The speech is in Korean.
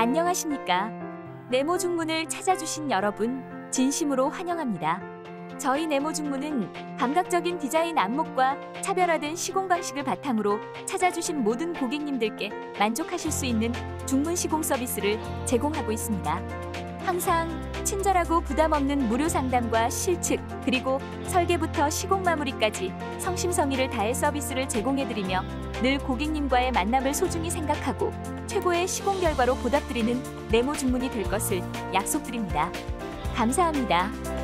안녕하십니까. 네모 중문을 찾아주신 여러분, 진심으로 환영합니다. 저희 네모 중문은 감각적인 디자인 안목과 차별화된 시공 방식을 바탕으로 찾아주신 모든 고객님들께 만족하실 수 있는 중문 시공 서비스를 제공하고 있습니다. 항상 친절하고 부담 없는 무료 상담과 실측, 그리고 설계부터 시공 마무리까지 성심성의를 다해 서비스를 제공해드리며 늘 고객님과의 만남을 소중히 생각하고 최고의 시공 결과로 보답드리는 네모 중문이 될 것을 약속드립니다. 감사합니다.